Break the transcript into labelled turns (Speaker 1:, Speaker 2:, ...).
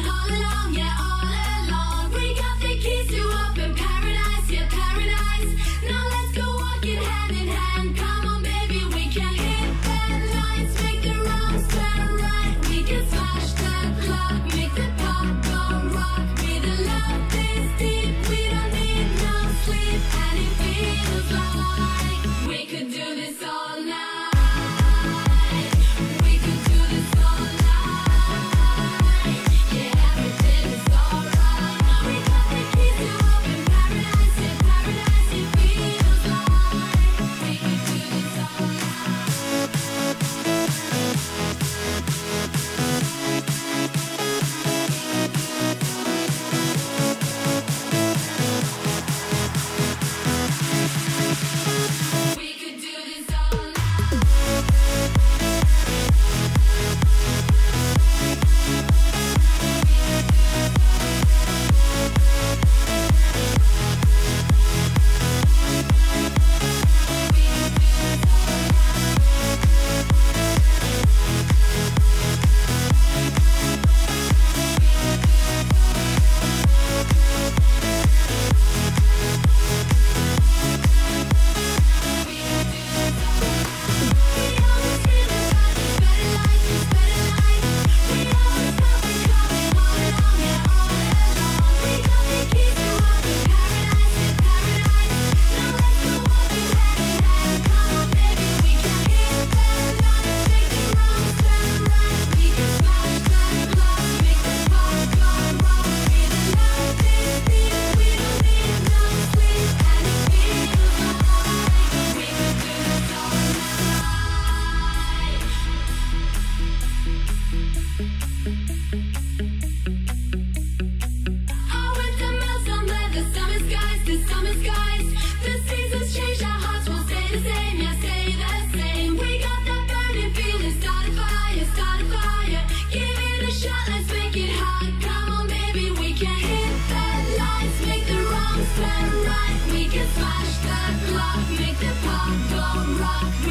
Speaker 1: singing all along, yeah. can hit the lights, make the wrongs turn right. We can flash the clock, make the pop go rock.